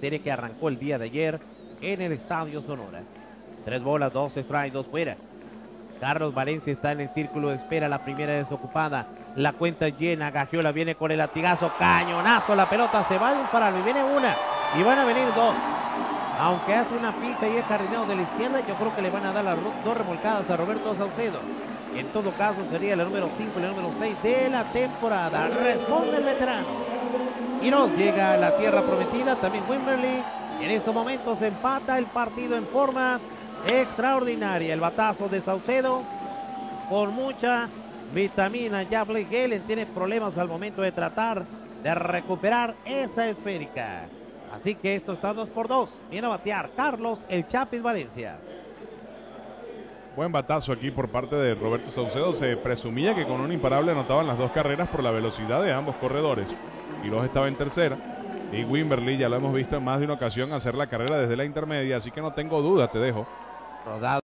serie que arrancó el día de ayer en el Estadio Sonora. Tres bolas, dos strikes, dos fuera. Carlos Valencia está en el círculo de espera, la primera desocupada. La cuenta llena, Gagiola viene con el latigazo, cañonazo, la pelota se va a disparar y viene una y van a venir dos. Aunque hace una pista y es jardinero de la izquierda, yo creo que le van a dar las dos remolcadas a Roberto Saucedo. En todo caso sería la número 5 y la número 6 de la temporada. Responde el veterano y nos llega a la tierra prometida también Wimberley. En estos momentos empata el partido en forma extraordinaria. El batazo de Saucedo con mucha vitamina. Ya Blake Galen tiene problemas al momento de tratar de recuperar esa esférica. Así que esto está 2 por 2. Viene a batear Carlos el Chapis Valencia. Buen batazo aquí por parte de Roberto Saucedo. Se presumía que con un imparable anotaban las dos carreras por la velocidad de ambos corredores. Y los estaba en tercera. Y Wimberly ya lo hemos visto en más de una ocasión hacer la carrera desde la intermedia. Así que no tengo duda, te dejo. Rodado.